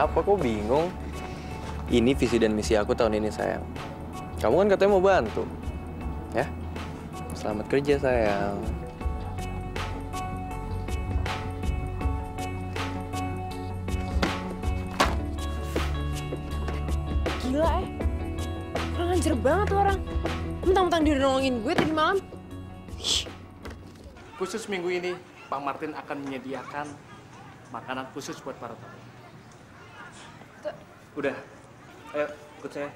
Kenapa kok bingung? Ini visi dan misi aku tahun ini sayang. Kamu kan katanya mau bantu. Ya? Selamat kerja sayang. Gila eh. Kurang ajar banget tuh orang. Mentang-mentang dia nolongin gue tadi malam. Khusus minggu ini, Pak Martin akan menyediakan makanan khusus buat para tamu. Udah, ayo ikut saya.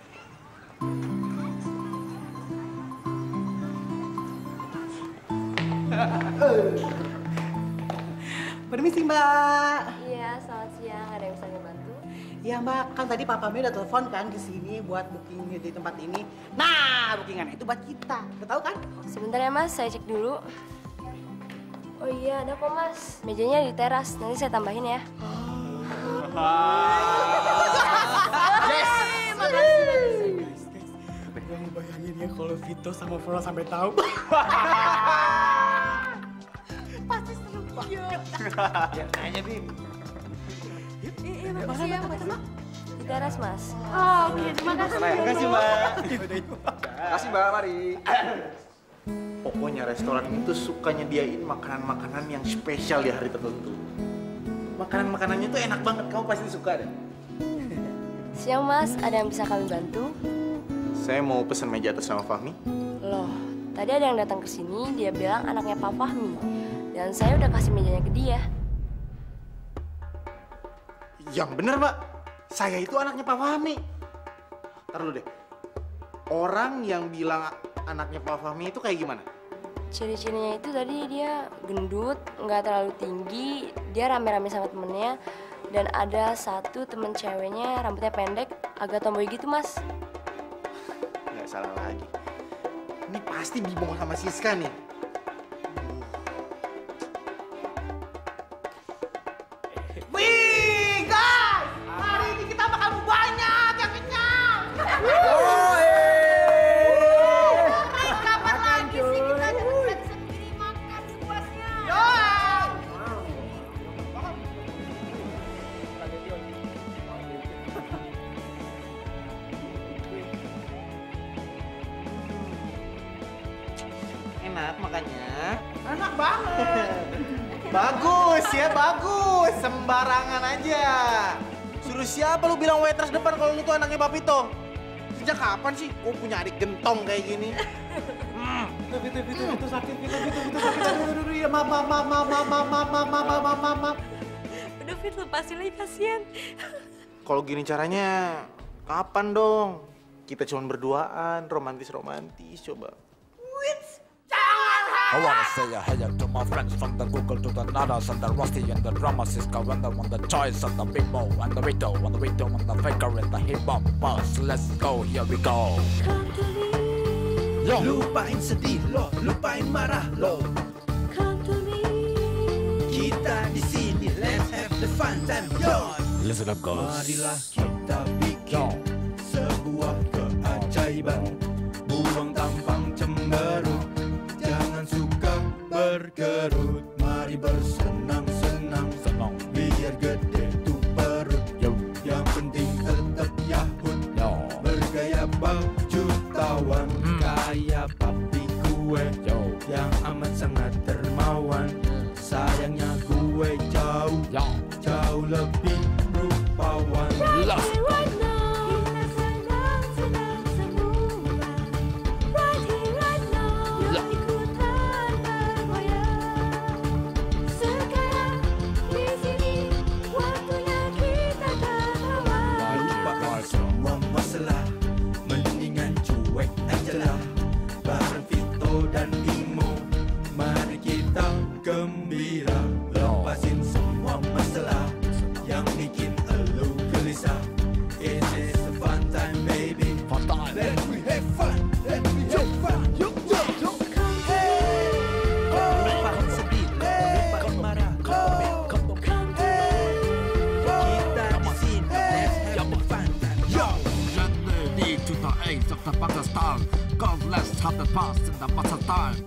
Permisi Mbak. Iya, selamat siang. Ada yang bisa dibantu? Ya Mbak, kan tadi Papa Mi udah telepon kan ke sini buat booking di tempat ini. Nah, bookingan itu buat kita. Udah tahu kan? Sebentar ya mas, saya cek dulu. Oh iya, ada kok mas. Mejanya di teras, nanti saya tambahin ya. Yang bayangin ya kalau Vito sama Flora sampai tahu. Pasti seru banget. Ya, kayaknya nih. Iya, makasih ya, makasih. Di teras mas. Oh, oke. Terima kasih. Terima kasih, Mbak. Kasih mbak, mari. Pokoknya restoran itu suka nyediain makanan-makanan yang spesial di hari tertentu. Makanan-makanannya tuh enak banget, kamu pasti suka deh. Siang mas, ada yang bisa kami bantu? Saya mau pesen meja atas nama Fahmi. Loh, tadi ada yang datang ke sini, dia bilang anaknya Pak Fahmi. Dan saya udah kasih mejanya ke dia. Yang bener mbak, saya itu anaknya Pak Fahmi. Ntar dulu deh, orang yang bilang anaknya Pak Fahmi itu kayak gimana? Ciri-cirinya itu tadi dia gendut, nggak terlalu tinggi, dia rame-rame sama temennya, dan ada satu temen ceweknya rambutnya pendek, agak tomboy gitu mas. Nggak salah lagi. Ini pasti Bimo sama Siska nih. Bagus ya. Sembarangan aja. Suruh siapa lu bilang waitress depan kalau lu tuh anaknya Papito? Sejak kapan sih kau punya adik gentong kayak gini? Itu, itu, itu, itu sakit, itu, itu, itu sakit. Aduh, aduh, aduh, ya, maaf, maaf, maaf, maaf, maaf, maaf, maaf, maaf, maaf, maaf, maaf, maaf. Udah Fit, lepasin lagi pasien. Kalau gini caranya, kapan dong? Kita cuma berduaan, romantis-romantis, coba. I wanna say a hello to my friends from the Google to the Nadas and the Rusty and the drama Cisco and the one the choice of the Bimbo and the Vito and the Vito and the Faker and the hip hop bus. Let's go, here we go. Yo. Lupain sedih lo, lupain marah lo. Kita di sini, let's have the fun time, yo. Listen up, guys. Marilah kita bikin sebuah keajaiban. Bergerut. Mari bersenang-senang, Senang. biar gede tuh perut. Yo. Yang penting tetap yahut. Yo. Bergaya baju tawan Hmm. Kayak papi gue past in the master time.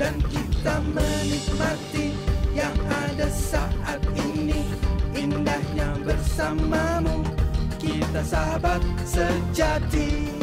Dan kita menikmati Yang ada saat ini. Indahnya bersamamu Kita sahabat sejati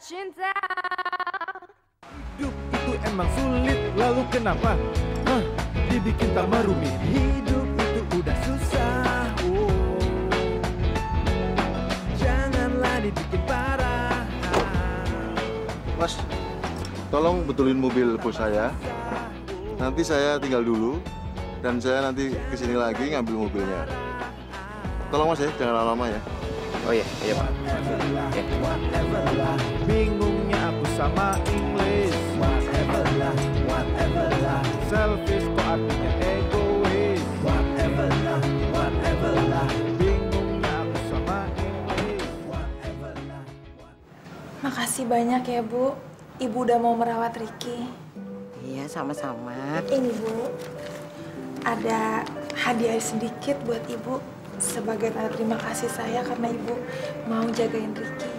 cinta Hidup itu emang sulit, lalu kenapa? Hah, dibikin tambah rumit Hidup itu udah susah oh. Janganlah dibikin parah Mas, tolong betulin mobil bos saya. Nanti saya tinggal dulu dan saya nanti ke sini lagi ngambil mobilnya. Tolong mas ya, jangan lama-lama ya. Oh iya, iya Pak. Lah, bingungnya aku sama English Whatever lah, whatever lah. Selfish kok artinya egois. Whatever lah, whatever lah. Bingungnya aku sama English Whatever lah Makasih banyak ya Bu. Ibu udah mau merawat Ricky. Iya, sama-sama. Ini Bu, ada hadiah sedikit buat Ibu sebagai tanda terima kasih saya karena Ibu mau jagain Ricky.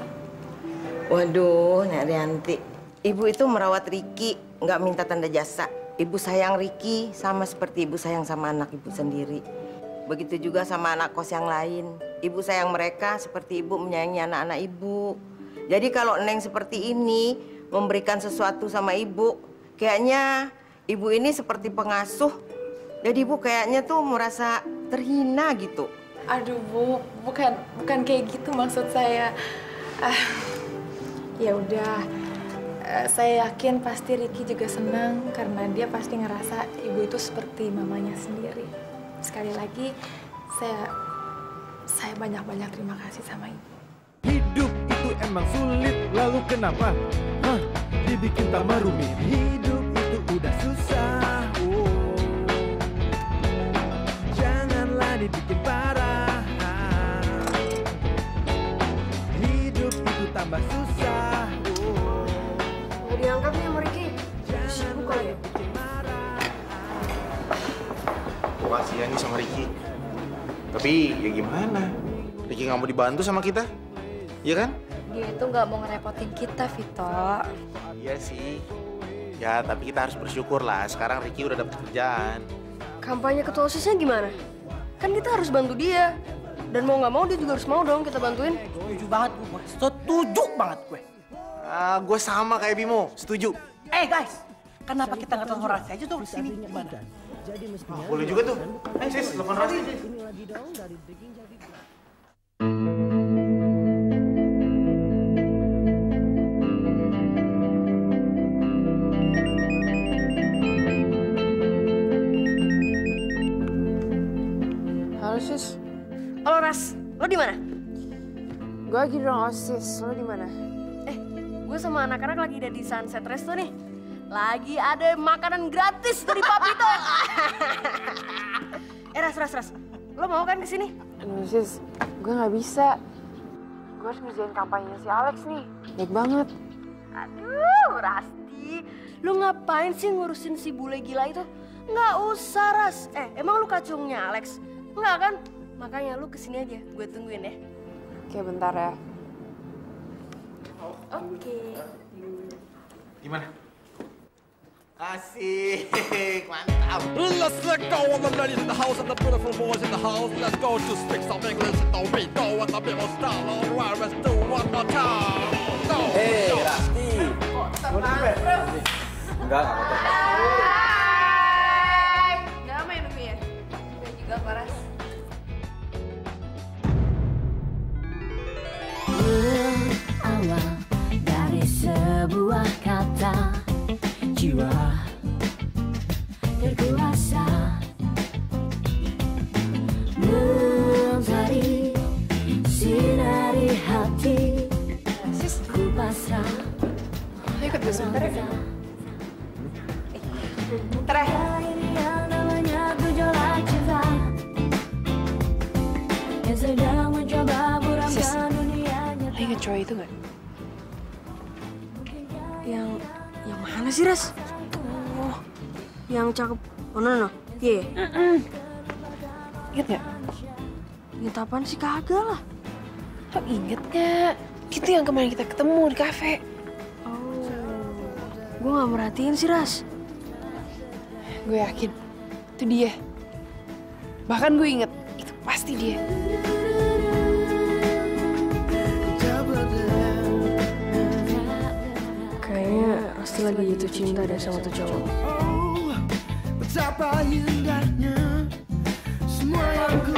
Waduh, Nek Rianti. Ibu itu merawat Riki, nggak minta tanda jasa. Ibu sayang Riki sama seperti ibu sayang sama anak ibu sendiri. Begitu juga sama anak kos yang lain. Ibu sayang mereka seperti ibu menyayangi anak-anak ibu. Jadi kalau Neng seperti ini memberikan sesuatu sama ibu, kayaknya ibu ini seperti pengasuh. Jadi ibu kayaknya tuh merasa terhina gitu. Aduh Bu, bukan bukan kayak gitu maksud saya. Ah, ya udah, Eh, saya yakin pasti Ricky juga senang karena dia pasti ngerasa ibu itu seperti mamanya sendiri. Sekali lagi, saya saya banyak-banyak terima kasih sama ibu. Hidup itu emang sulit, lalu kenapa? Hah, dibikin tambah rumit Hidup itu udah susah Janganlah dibikin parah Hidup itu tambah susah oh. Nggak diangkat nih sama Ricky. Sibuk kali ya? kasihan nih sama Ricky. Tapi ya gimana? Ricky nggak mau dibantu sama kita, iya kan? Dia itu nggak mau ngerepotin kita, Vito. Iya sih. Ya tapi kita harus bersyukur lah. Sekarang Ricky udah dapet kerjaan. Kampanye ketua OSISnya gimana? Kan kita harus bantu dia. Dan mau nggak mau dia juga harus mau dong kita bantuin. Setuju banget gue. Setuju banget gue. Ah, gue sama kayak Bimo, setuju. Eh guys, kenapa kita nggak telepon Rasi aja tuh di sini? Gimana? Ah, boleh juga tuh. Eh sis, telepon Rasi. Halo Ras, lo di mana? gue lagi di ruang osis. Lo di mana? Eh, gue sama anak-anak lagi ada di Sunset Resto nih. Lagi ada makanan gratis dari Papito. eh Ras, Ras, Ras. Lo mau kan ke sini? Aduh sis, gue nggak bisa. Gue harus ngerjain kampanye si Alex nih. Baik banget. Aduh, Rasti. Lu ngapain sih ngurusin si bule gila itu? Nggak usah, Ras. Eh, emang lu kacungnya Alex? Nggak kan? Makanya lu ke sini aja, gue tungguin ya. Oke bentar ya. Oke. Gimana? Asik, mantap. Let's let go of the ladies in the house and the beautiful boys in the house. Let's go to speak some English in the we go and the people style. Alright, let's do one more time. Go. Hey, go. Rasti. Mau Enggak, enggak apa-apa. Yang cakep. Oh, no. Iya. Yeah. Inget gak? Ingat apaan sih kagak lah. Lo inget gak? Itu yang kemarin kita ketemu di kafe. Oh, gue gak merhatiin sih, Ras. Gue yakin itu dia. Bahkan gue inget itu pasti dia. Kayaknya Rasti lagi jatuh cinta deh sama tuh cowok. Betapa indahnya semua yang ku.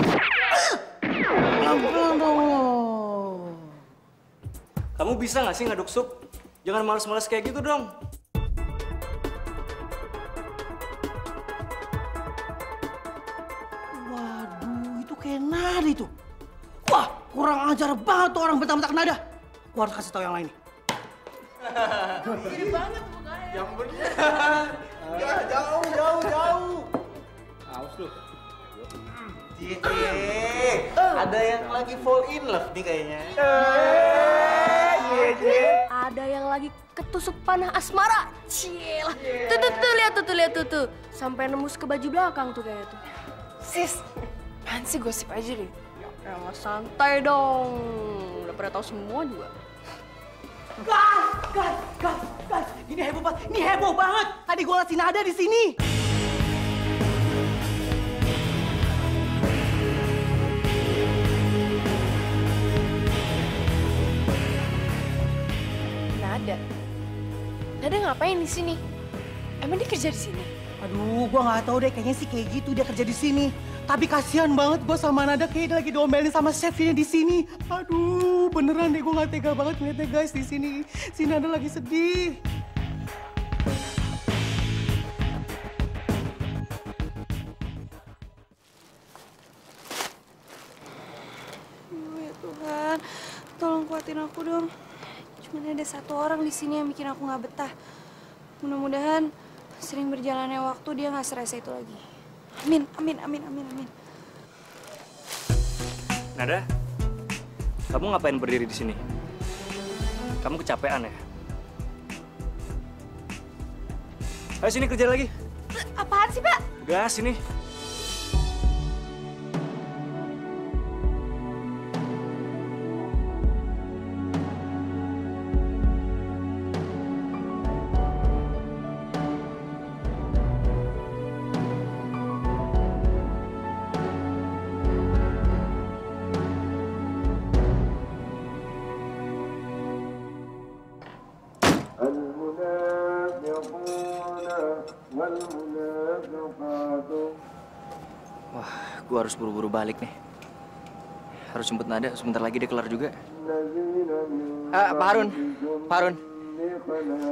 Kamu bisa nggak sih ngaduk sup? Jangan males-males kayak gitu dong. Waduh, itu kayak nada itu. Wah, kurang ajar banget tuh orang bentak-bentak nada. Gua harus kasih tau yang lain nih. Gede banget Yang bener. ya, jauh, jauh, jauh. Awas lu. Cie, ada yang lagi fall in love nih kayaknya. Ada yang lagi ketusuk panah asmara. Cielah. Tuh, tuh, tuh, lihat tuh, tuh, lihat tuh, tuh. Sampai nembus ke baju belakang tuh kayaknya tuh. Sis, apaan sih gosip aja deh. Ya santai dong. Udah pada tahu semua juga. Guys, guys, guys, guys. Ini heboh banget. Ini heboh banget. Tadi gua ngasih nada di sini. Nada. Nada ngapain di sini? Emang dia kerja di sini? Aduh, gua nggak tahu deh. Kayaknya sih kayak gitu dia kerja di sini. Tapi kasihan banget gua sama Nada kayak dia lagi diomelin sama chefnya di sini. Aduh, beneran deh gua nggak tega banget ngeliatnya guys di sini. Si Nada lagi sedih. Kuatin aku dong. Cuman ada satu orang di sini yang bikin aku nggak betah. Mudah-mudahan sering berjalannya waktu dia nggak serasa itu lagi. Amin, amin, amin, amin, amin. Nada, kamu ngapain berdiri di sini? Kamu kecapean ya? Ayo sini kerja lagi. Apaan sih, Pak? Gas sini. Gue harus buru-buru balik nih. Harus jemput Nada, sebentar lagi dia kelar juga. Ah, Pak Harun, Pak Harun.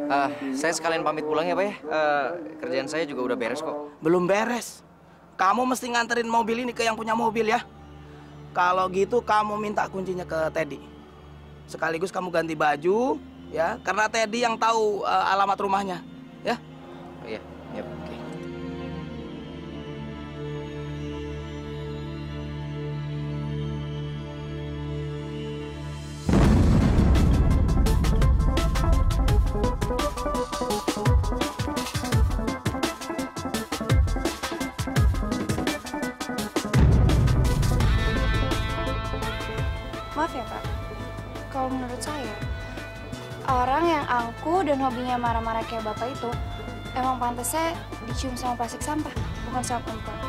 Ah, saya sekalian pamit pulang ya, Pak ya. Eh, kerjaan saya juga udah beres kok. Belum beres. Kamu mesti nganterin mobil ini ke yang punya mobil ya. Kalau gitu kamu minta kuncinya ke Teddy. Sekaligus kamu ganti baju ya, karena Teddy yang tahu eh, alamat rumahnya, kayak Bapak itu, emang pantasnya dicium sama plastik sampah, bukan sama perempuan.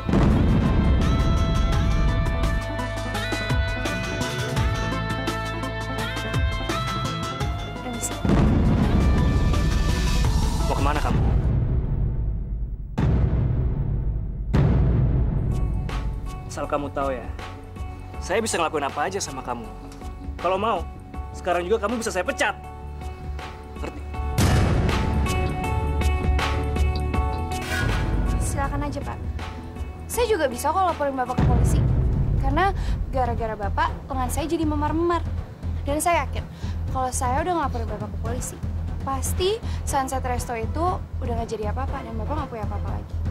Mau ke mana kamu? Asal kamu tahu ya, saya bisa ngelakuin apa aja sama kamu. Kalau mau, sekarang juga kamu bisa saya pecat. Aja Pak. Saya juga bisa kok laporin Bapak ke polisi. Karena gara-gara Bapak, lengan saya jadi memar-memar. Dan saya yakin, kalau saya udah ngelaporin Bapak ke polisi, pasti Sunset Resto itu udah nggak jadi apa-apa dan Bapak nggak punya apa-apa lagi.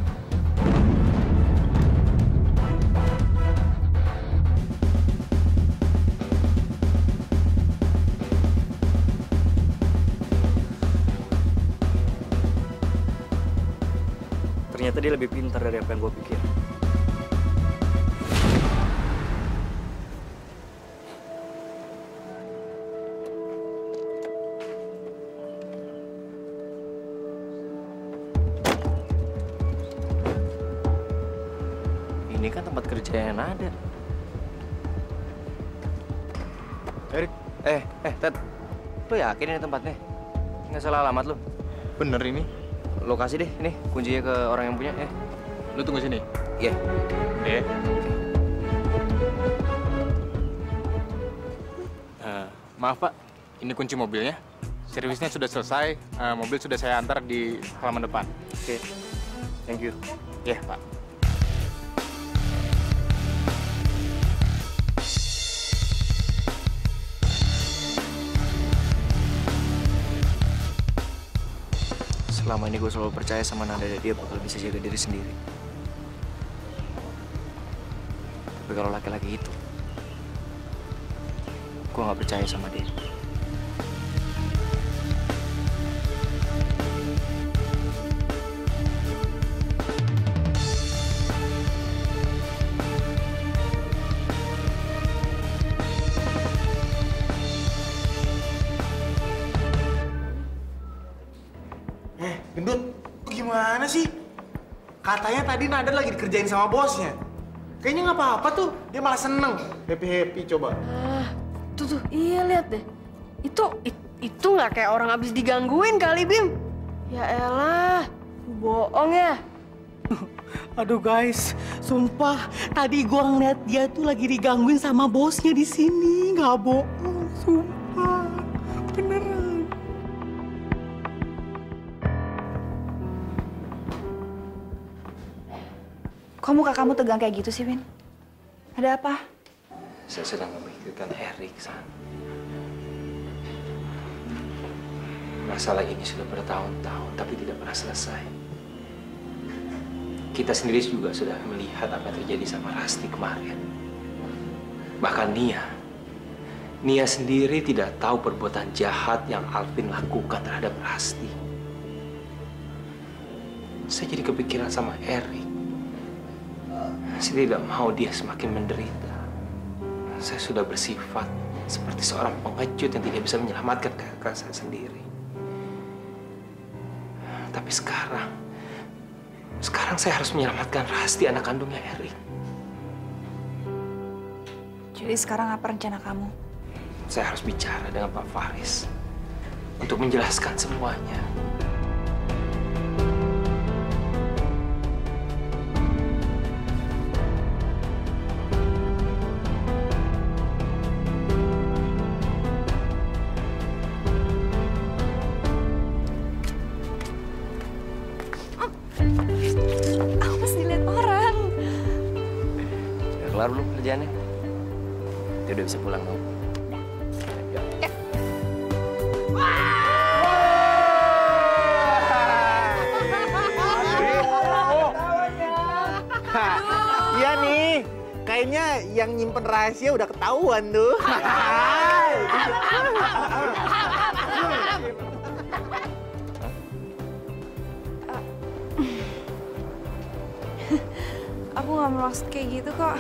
Ternyata dia lebih pintar dari apa yang gue pikir. Ini kan tempat kerja yang ada. Erik, eh, eh, Ted, lu yakin ini tempatnya? Nggak salah alamat lu? Bener ini. Lokasi deh, ini kuncinya ke orang yang punya. Eh, Lu tunggu sini. iya. Deh. Eh, maaf Pak, ini kunci mobilnya. Servisnya sudah selesai, eh, mobil sudah saya antar di halaman depan. Oke, thank you. Ya, Pak. Selama ini gue selalu percaya sama Nada dan dia bakal bisa jaga diri sendiri. Tapi kalau laki-laki itu, gue nggak percaya sama dia. Katanya tadi Nada lagi dikerjain sama bosnya. Kayaknya nggak apa-apa tuh, dia malah seneng. Happy-happy coba. Ah, tuh tuh, iya lihat deh. Itu it- itu nggak kayak orang abis digangguin kali Bim. Ya elah, bohong ya. Aduh guys, sumpah tadi gua ngeliat dia tuh lagi digangguin sama bosnya di sini, nggak bohong, sumpah, Kok muka kamu tegang kayak gitu sih, Win? Ada apa? Saya sedang memikirkan Erik, San. Masalah ini sudah bertahun-tahun, tapi tidak pernah selesai. Kita sendiri juga sudah melihat apa yang terjadi sama Rasti kemarin. Bahkan Nia. Nia sendiri tidak tahu perbuatan jahat yang Alvin lakukan terhadap Rasti. Saya jadi kepikiran sama Erik. Saya tidak mau dia semakin menderita. Saya sudah bersifat seperti seorang pengecut yang tidak bisa menyelamatkan kakak saya sendiri. Tapi sekarang, sekarang saya harus menyelamatkan Rasti anak kandungnya Erik. Jadi sekarang apa rencana kamu? Saya harus bicara dengan Pak Faris untuk menjelaskan semuanya. Kerjaannya? Dia udah bisa pulang dong. Iya nih, kayaknya yang nyimpen rahasia udah ketahuan tuh. Aku nggak bermaksud kayak gitu kok.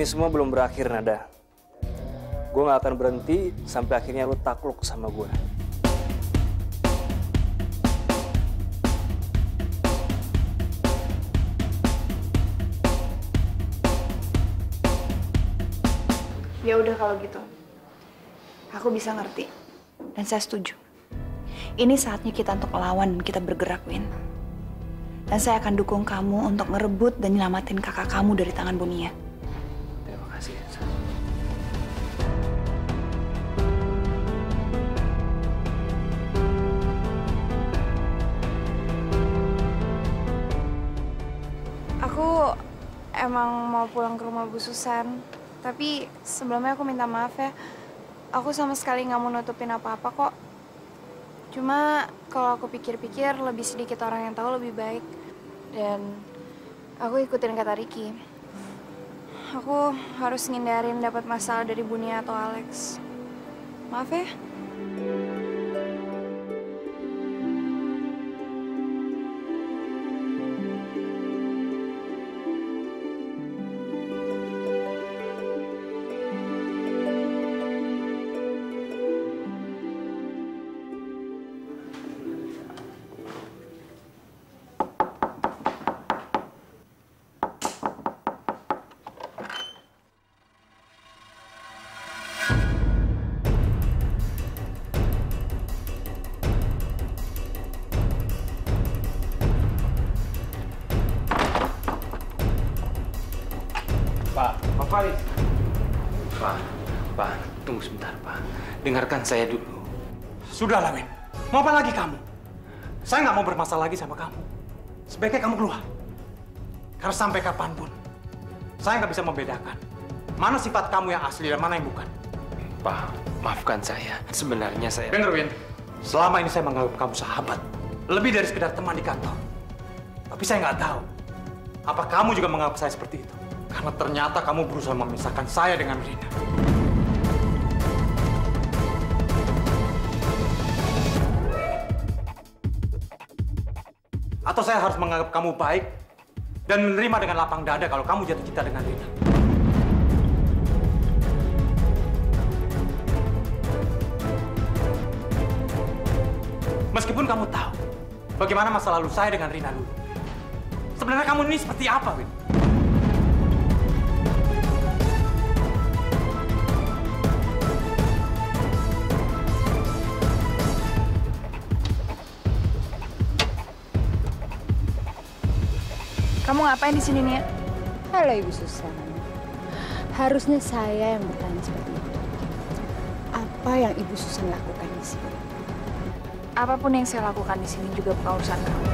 Ini semua belum berakhir, Nada. Gue gak akan berhenti sampai akhirnya lo takluk sama gue. Ya udah kalau gitu. Aku bisa ngerti. Dan saya setuju. Ini saatnya kita untuk melawan dan kita bergerak, Win. Dan saya akan dukung kamu untuk ngerebut dan nyelamatin kakak kamu dari tangan Bunia. Mau pulang ke rumah Bu Susan. Tapi sebelumnya aku minta maaf ya. Aku sama sekali nggak mau nutupin apa-apa kok. Cuma kalau aku pikir-pikir lebih sedikit orang yang tahu lebih baik. Dan aku ikutin kata Ricky. Aku harus ngindarin dapat masalah dari Bunia atau Alex. Maaf ya. Dengarkan saya dulu. Sudah lah, Win. Mau apa lagi kamu? Saya nggak mau bermasalah lagi sama kamu. Sebaiknya kamu keluar. Karena sampai kapan pun, saya nggak bisa membedakan mana sifat kamu yang asli dan mana yang bukan. Pak, maafkan saya. Sebenarnya saya... Dengar, Win. Selama ini saya menganggap kamu sahabat. Lebih dari sekedar teman di kantor. Tapi saya nggak tahu. Apa kamu juga menganggap saya seperti itu? Karena ternyata kamu berusaha memisahkan saya dengan Rina. Atau saya harus menganggap kamu baik dan menerima dengan lapang dada kalau kamu jatuh cinta dengan Rina. Meskipun kamu tahu bagaimana masa lalu saya dengan Rina dulu. Sebenarnya kamu ini seperti apa, Win? Kamu ngapain di sini, Nia? Halo Ibu Susan. Harusnya saya yang bertanya seperti itu. Apa yang Ibu Susan lakukan di sini? Apa pun yang saya lakukan di sini juga bukan urusan kamu.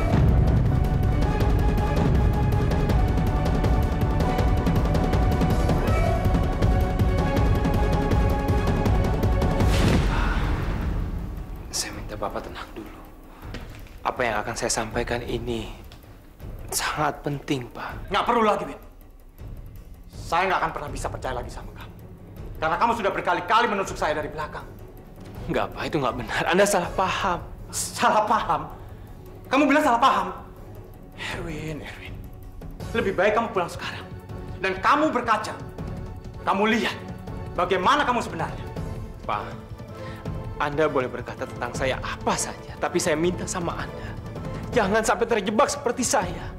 Saya minta Bapak tenang dulu. Apa yang akan saya sampaikan ini sangat penting, Pak. Nggak perlu lagi, Win. Saya nggak akan pernah bisa percaya lagi sama kamu. Karena kamu sudah berkali-kali menusuk saya dari belakang. Nggak, Pak. Itu nggak benar. Anda salah paham. Salah paham? Kamu bilang salah paham? Erwin, Erwin. Lebih baik kamu pulang sekarang. Dan kamu berkaca. Kamu lihat bagaimana kamu sebenarnya. Pak, Anda boleh berkata tentang saya apa saja, tapi saya minta sama Anda. Jangan sampai terjebak seperti saya.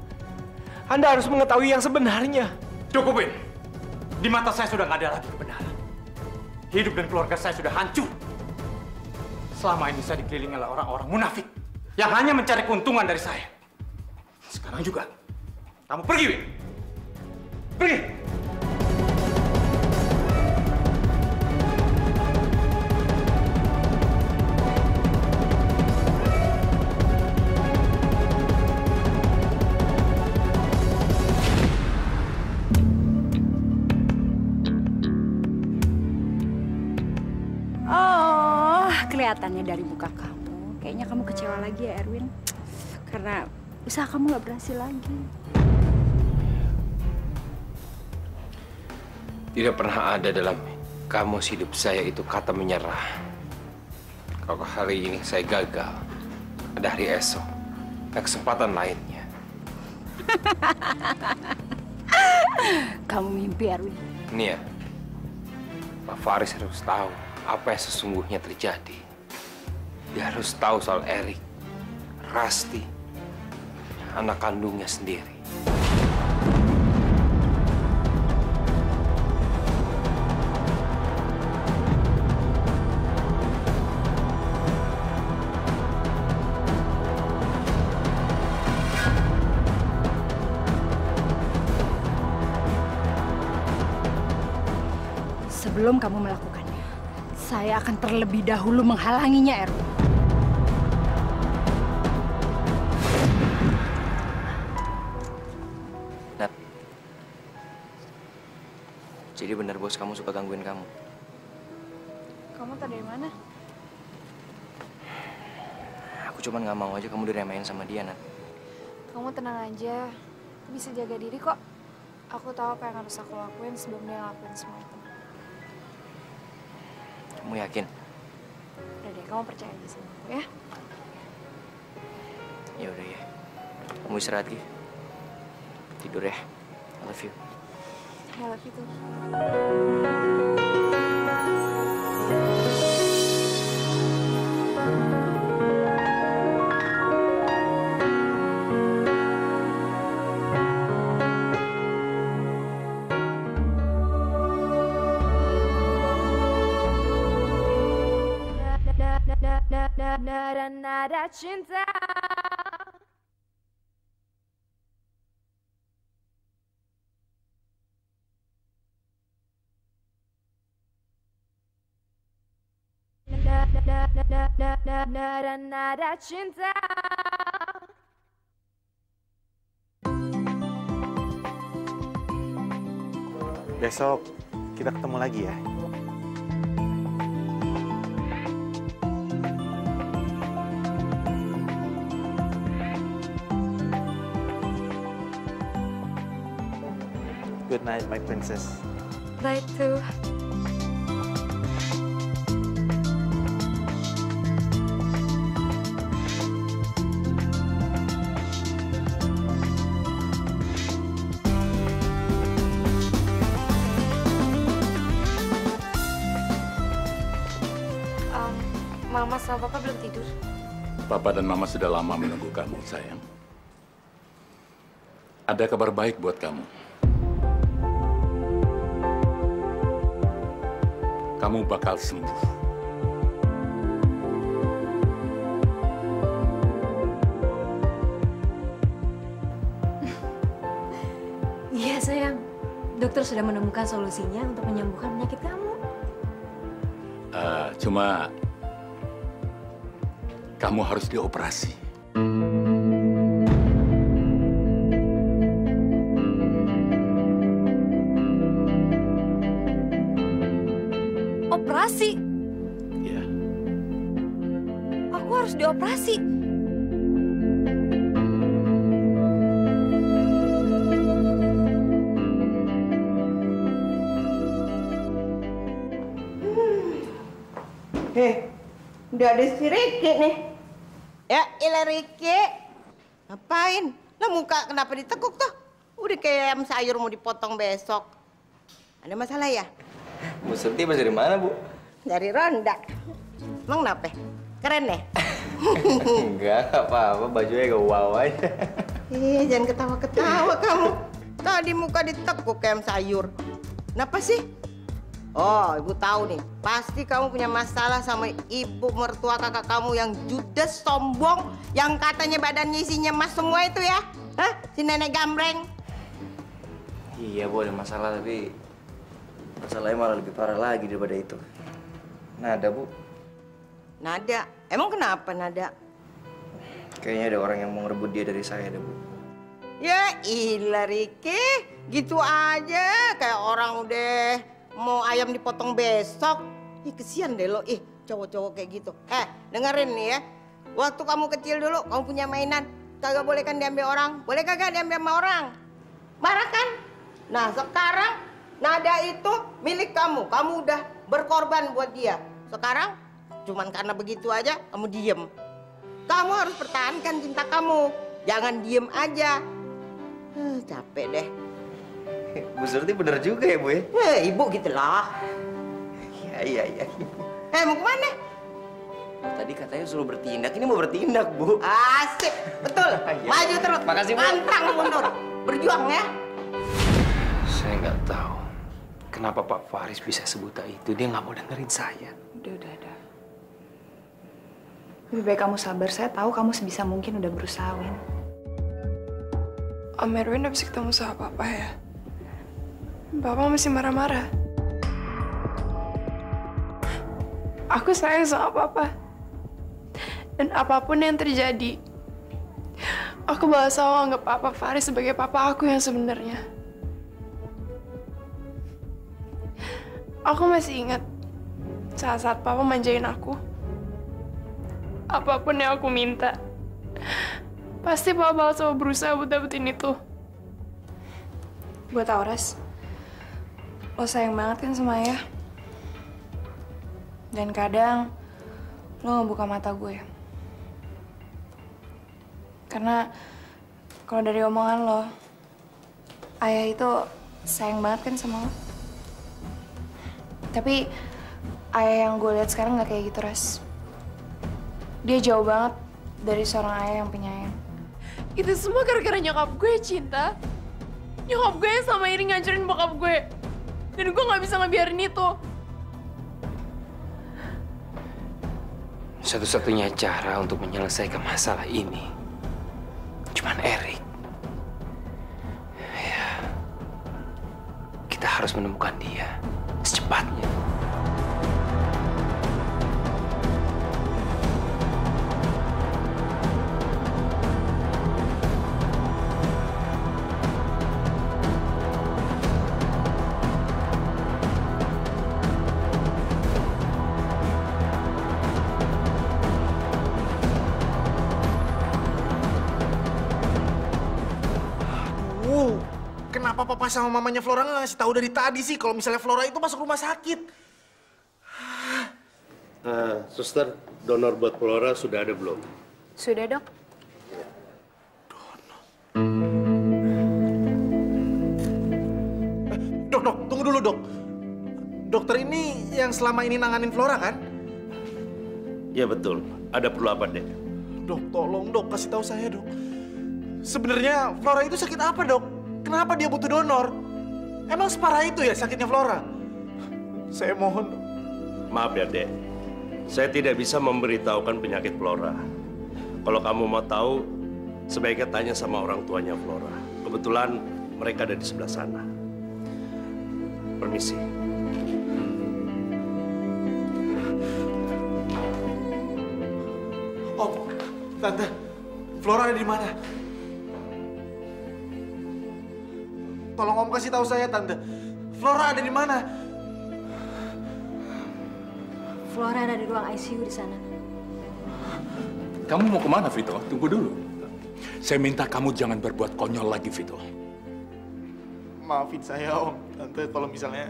Anda harus mengetahui yang sebenarnya. Cukup, Win. Di mata saya sudah nggak ada lagi kebenaran. Hidup dan keluarga saya sudah hancur. Selama ini saya dikelilingi oleh orang-orang munafik yang hanya mencari keuntungan dari saya. Sekarang juga, kamu pergi, Win. Pergi! Kelihatannya dari muka kamu. Kayaknya kamu kecewa lagi ya, Erwin. Karena usaha kamu nggak berhasil lagi. Tidak pernah ada dalam kamus hidup saya itu kata menyerah. Kalau hari ini saya gagal, ada hari esok, ada kesempatan lainnya. Kamu mimpi, Erwin. Nia, Pak Faris harus tahu apa yang sesungguhnya terjadi. Dia harus tahu soal Erik, Rasti, anak kandungnya sendiri. Sebelum kamu melakukannya, saya akan terlebih dahulu menghalanginya, Erwin. Jadi benar bos kamu suka gangguin kamu. Kamu tau dari mana? Aku cuma nggak mau aja kamu diremain sama dia, Nat. Kamu tenang aja. Aku bisa jaga diri kok. Aku tahu apa yang harus aku lakuin sebelum dia ngelakuin semua itu. Kamu yakin? Udah deh, kamu percaya aja sama aku ya. Ya udah ya. Kamu istirahat Gi. Tidur ya. I love you. I love you too. Nada cinta Nada nada cinta Besok kita ketemu lagi ya. Good night, my princess. Night too. Sama Papa belum tidur. Papa dan Mama sudah lama menunggu kamu, sayang. Ada kabar baik buat kamu. Kamu bakal sembuh. Iya sayang, dokter sudah menemukan solusinya untuk menyembuhkan penyakit kamu. Eh, cuma kamu harus dioperasi. Operasi? Iya. Aku harus dioperasi. Eh, udah ada si Riki nih. Ya, ilah Riki. Ngapain? Lah muka kenapa ditekuk tuh? Udah kayak ayam sayur mau dipotong besok. Ada masalah ya? Bu Surti masih dari mana, Bu? Dari Ronda. Emang kenapa? Keren ya? Enggak, apa-apa. Bajunya gak wow aja. Ih, jangan ketawa-ketawa kamu. Tadi muka ditekuk kayak ayam sayur. Kenapa sih? Oh, ibu tahu nih. Pasti kamu punya masalah sama ibu mertua kakak kamu yang judes, sombong, yang katanya badannya isinya emas semua itu ya? Hah? Si nenek gambreng. Iya, Bu, ada masalah tapi masalahnya malah lebih parah lagi daripada itu. Nada, Bu. Nada. Emang kenapa Nada? Kayaknya ada orang yang mau ngerebut dia dari saya, deh, Bu. Ya ilah Riki, gitu aja kayak orang udah mau ayam dipotong besok. Ih kesian deh lo, ih cowok-cowok kayak gitu. Eh dengerin nih ya, waktu kamu kecil dulu kamu punya mainan, kagak boleh kan diambil orang, boleh kagak diambil sama orang? Marah kan? Nah sekarang nada itu milik kamu, kamu udah berkorban buat dia. Sekarang cuman karena begitu aja kamu diem. Kamu harus pertahankan cinta kamu, jangan diem aja. Huh, capek deh. Bu Surti bener juga ya, Bu ya? Eh, ibu gitu lah. Iya, iya, iya. Eh, mau ke mana? Tadi katanya suruh bertindak, ini mau bertindak, Bu. Asik, betul. Maju terus. Makasih, Bu. Pantang mundur. Berjuang ya. Saya nggak tahu kenapa Pak Faris bisa sebuta itu. Dia nggak mau dengerin saya. Udah, udah, udah. Lebih baik kamu sabar. Saya tahu kamu sebisa mungkin udah berusaha, Win. Om Erwin udah bisa ketemu sama Papa ya? Papa masih marah-marah. Aku sayang sama Papa. Dan apa pun yang terjadi, aku bakal selalu anggap Papa Faris sebagai Papa aku yang sebenarnya. Aku masih ingat saat-saat Papa manjain aku. Apa pun yang aku minta, pasti Papa bakal selalu berusaha buat dapetin itu. Gue tau, Ras. Lo sayang banget kan sama Ayah? Dan kadang lo nggak buka mata gue. Karena kalau dari omongan lo, Ayah itu sayang banget kan sama lo. Tapi Ayah yang gue lihat sekarang nggak kayak gitu, Ras. Dia jauh banget dari seorang ayah yang penyayang. Itu semua gara-gara nyokap gue cinta. Nyokap gue sama ini ngancurin bokap gue. Dan gue gak bisa ngebiarin itu. Satu-satunya cara untuk menyelesaikan masalah ini cuman Erik. Ya, kita harus menemukan dia secepatnya. Papa sama mamanya Flora nggak ngasih tahu dari tadi sih kalau misalnya Flora itu masuk rumah sakit? Nah, suster, donor buat Flora sudah ada belum? Sudah, dok. Dok, dok, tunggu dulu dok. Dokter ini yang selama ini nanganin Flora kan? Ya betul. Ada perlu apa, Dek? Dok, tolong dok, kasih tahu saya dok. Sebenarnya Flora itu sakit apa dok? Kenapa dia butuh donor? Emang separah itu ya sakitnya Flora? Saya mohon. Maaf ya, Dek. Saya tidak bisa memberitahukan penyakit Flora. Kalau kamu mau tahu, sebaiknya tanya sama orang tuanya Flora. Kebetulan mereka ada di sebelah sana. Permisi. Om, tante, Flora ada di mana? Tolong om kasih tahu saya tante. Flora ada di mana? Flora ada di ruang ICU di sana. Kamu mau ke mana, Vito? Tunggu dulu. Saya minta kamu jangan berbuat konyol lagi, Vito. Maafin saya om, tante kalau misalnya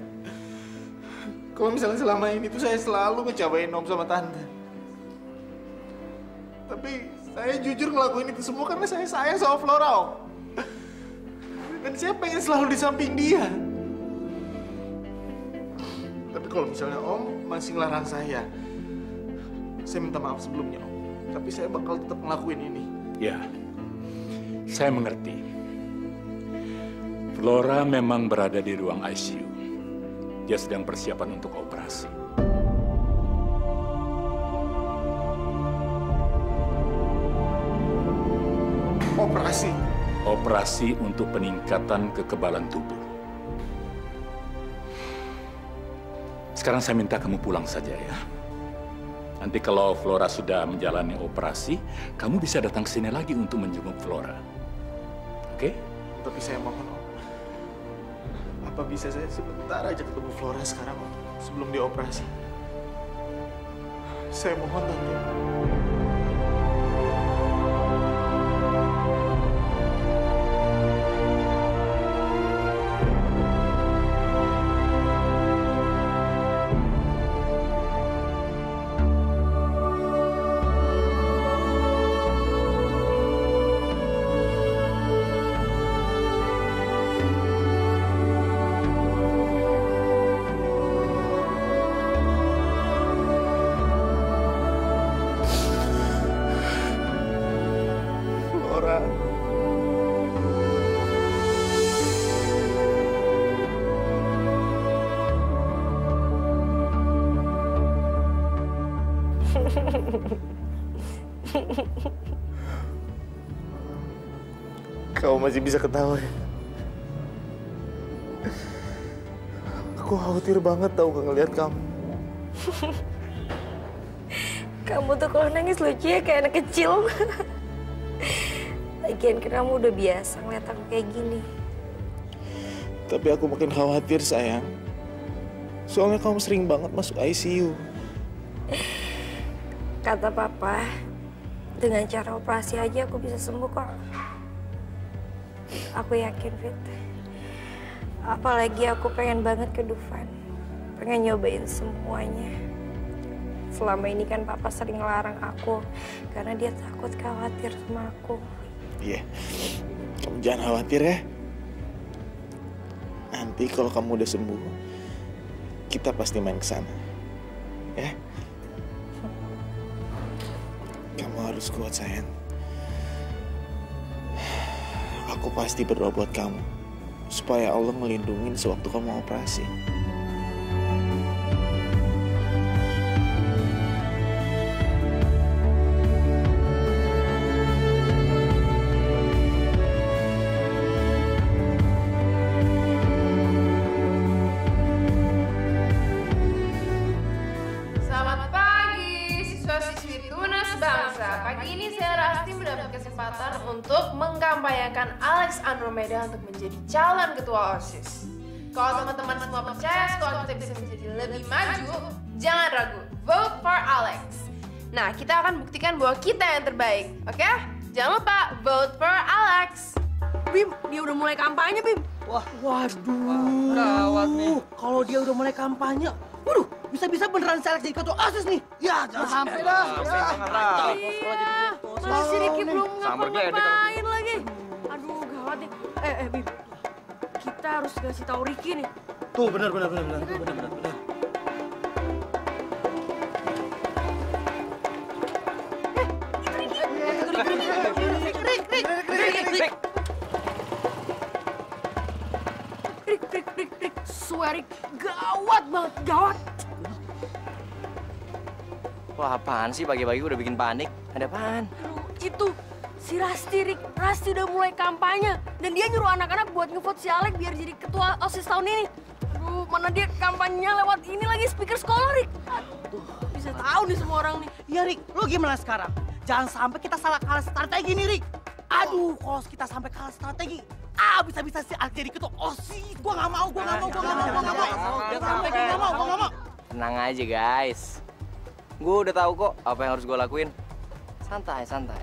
kalau misalnya selama ini tuh saya selalu ngecewain om sama tante. Tapi saya jujur ngelakuin itu semua karena saya sayang sama Flora om. Dan saya pengen selalu di samping dia. Tapi kalau misalnya om masih ngelarang saya, saya minta maaf sebelumnya om. Tapi saya bakal tetap ngelakuin ini. Ya, saya mengerti. Flora memang berada di ruang ICU. Dia sedang persiapan untuk operasi. Operasi? Operasi untuk peningkatan kekebalan tubuh. Sekarang saya minta kamu pulang saja ya. Nanti kalau Flora sudah menjalani operasi, kamu bisa datang ke sini lagi untuk menjenguk Flora. Oke? Tapi saya mohon, Om. Apa bisa saya sebentar aja ketemu Flora sekarang, Om? Sebelum dioperasi. Saya mohon, Tante. Masih bisa ketawa ya? Aku khawatir banget tau gak ngeliat kamu. Kamu tuh kalau nangis lucu ya kayak anak kecil. Lagian kan kamu udah biasa ngeliat aku kayak gini. Tapi aku makin khawatir sayang. Soalnya kamu sering banget masuk ICU. Kata papa, dengan cara operasi aja aku bisa sembuh kok. Aku yakin, Fit. Apalagi aku pengen banget ke Dufan. Pengen nyobain semuanya. Selama ini kan papa sering ngelarang aku karena dia takut khawatir sama aku. Iya. Kamu jangan khawatir ya. Nanti kalau kamu udah sembuh, kita pasti main ke sana. Ya. Kamu harus kuat sayang. Aku pasti berdoa buat kamu supaya Allah melindungi sewaktu kamu operasi. Alex Andromeda untuk menjadi calon ketua OSIS. Kalau teman-teman semua percaya sekolah kita bisa menjadi lebih maju, jangan ragu, vote for Alex. Nah, kita akan buktikan bahwa kita yang terbaik, oke? Jangan lupa vote for Alex. Bim, dia udah mulai kampanye, Bim. Wah, waduh. Gawat nih. Kalau dia udah mulai kampanye, waduh, bisa-bisa beneran seleksi ketua OSIS nih. Ya, jangan sampai dah. Iya, masih si Ricky belum ngapa-ngapain Eh, eh, Bim. Kita harus kasih tahu Ricky nih. Tuh, Rik, Rik, Rik, swear, Rik. gawat banget, gawat. Wah apaan sih pagi-pagi udah bikin panik? Ada apaan? Itu si Rasti, Rik. Rasti udah mulai kampanye. Dan dia nyuruh anak-anak buat ngevote si Alek biar jadi ketua OSIS tahun ini. Aduh, mana dia kampanyenya lewat ini lagi speaker sekolah, Rik. Aduh, bisa tahu nih semua orang nih. Ya, Rik, lo gimana sekarang? Jangan sampai kita salah kalah strategi nih, Rik. Aduh, kalau kita sampai kalah strategi, ah bisa-bisa si Alek jadi ketua OSIS. Gua nggak mau, gua nggak mau, gua nggak mau, gua nggak mau. Jangan sampai gua nggak mau, gua nggak mau. Tenang aja guys. Gue udah tahu kok apa yang harus gue lakuin. Santai, santai.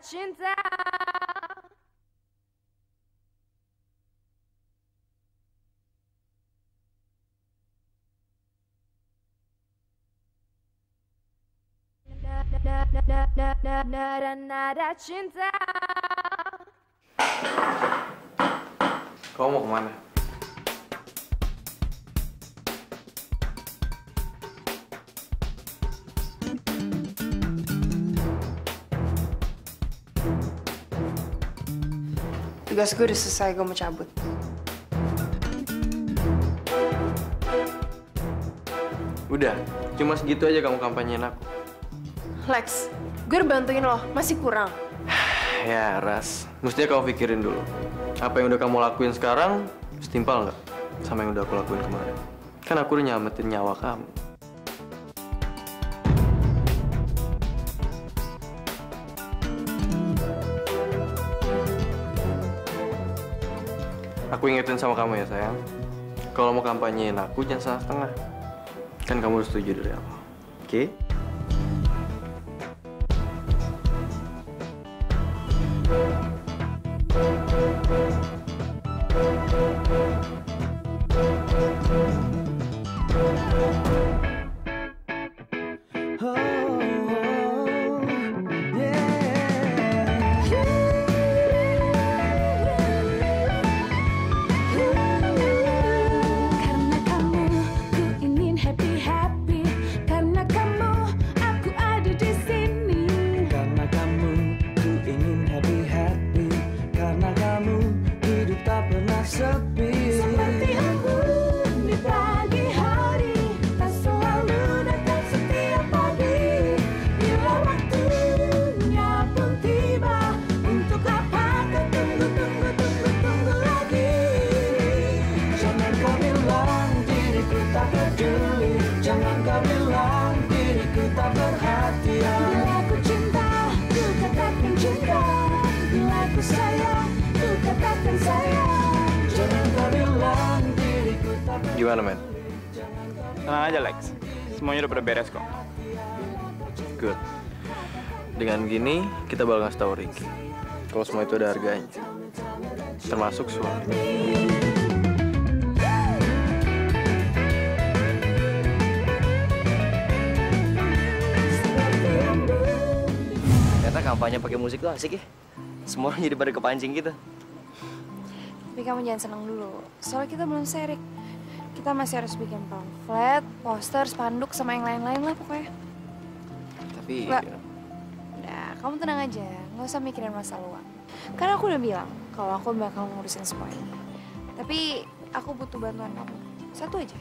Nada cinta. Nada cinta. Kamu mau ke mana? Tugas gue udah selesai, gue mau cabut. Udah, cuma segitu aja kamu kampanyein aku. Lex, gue udah bantuin lo, masih kurang. Ya, Ras. Mestinya kamu pikirin dulu. Apa yang udah kamu lakuin sekarang, setimpal nggak sama yang udah aku lakuin kemarin? Kan aku udah nyelamatin nyawa kamu. Aku ingetin sama kamu ya, sayang. Kalau mau kampanyein aku, jangan setengah-setengah. Kan kamu udah setuju dari awal. Oke? Karena Kalau semua itu ada harganya. Termasuk suami. Ternyata kampanye pakai musik tuh asik ya. Semua orang jadi pada kepancing gitu. Tapi kamu jangan senang dulu. Soalnya kita belum serik. Kita masih harus bikin pamflet, poster, spanduk, sama yang lain-lain lah pokoknya. Tapi Nggak. Udah, kamu tenang aja. Nggak usah mikirin masalah uang. Karena aku udah bilang kalau aku bakal ngurusin semua ini. Tapi aku butuh bantuan kamu. Satu aja.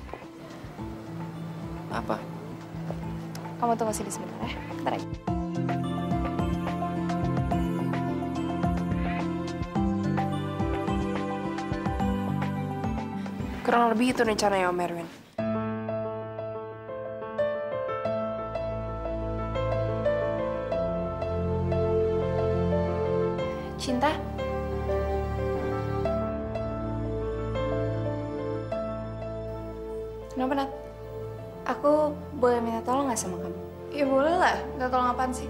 apa? Kamu tunggu sini sebentar ya. Bentar aja. Kurang lebih itu rencananya Om Erwin. Ya boleh lah. Minta tolong apaan sih?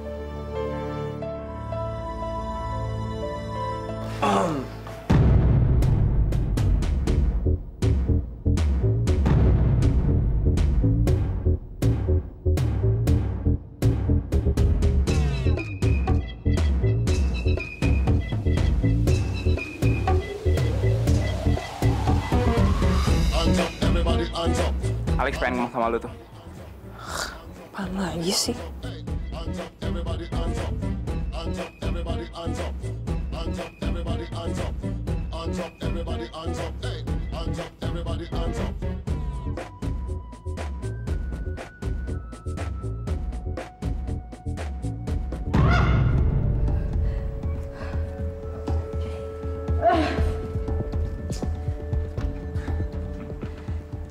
Alex pengen ngomong sama lu tuh. Apaan lagi sih?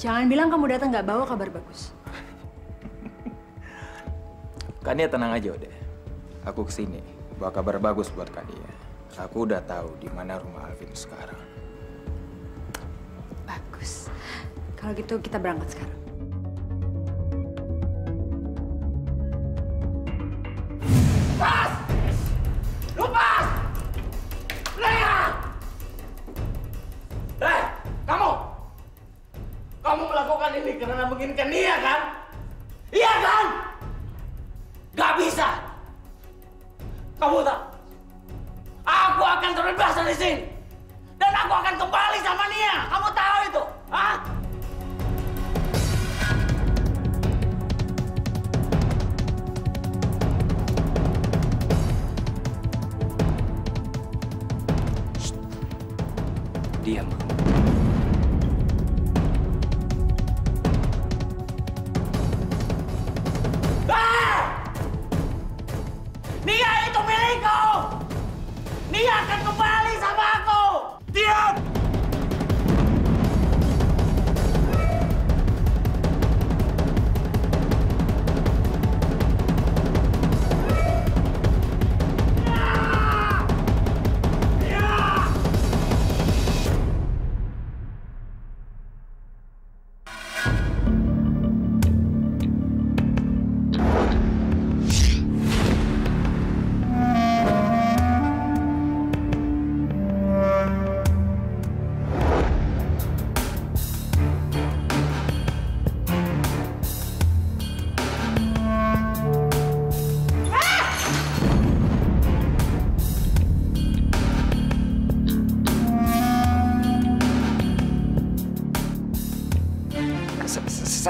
Jangan bilang kamu datang nggak bawa kabar bagus. Kania tenang aja udah. Aku ke sini bawa kabar bagus buat Kania. Aku udah tahu di mana rumah Alvin sekarang. Bagus. Kalau gitu kita berangkat sekarang. Pas! Lupas! Lea! Eh, kamu! Kamu melakukan ini karena menginginkan dia kan? Iya kan? Gak bisa! Kamu tak? Aku akan terbebas dari sini! Dan aku akan kembali sama Nia. Kamu tahu itu? Hah?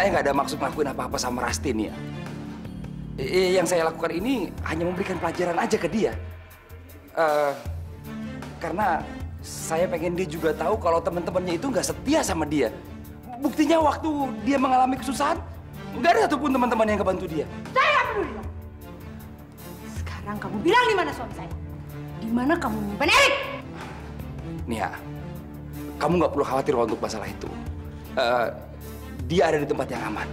Saya nggak ada maksud ngelakuin apa-apa sama Rasti nih ya. I- Yang saya lakukan ini hanya memberikan pelajaran aja ke dia. Eh, karena saya pengen dia juga tahu kalau teman-temannya itu nggak setia sama dia. Buktinya waktu dia mengalami kesusahan, nggak ada satupun teman-teman yang kebantu dia. Saya nggak peduli. Sekarang kamu bilang di mana suami saya? Di mana kamu menyimpan Erik? Nia, kamu nggak perlu khawatir untuk masalah itu. Eh, dia ada di tempat yang aman.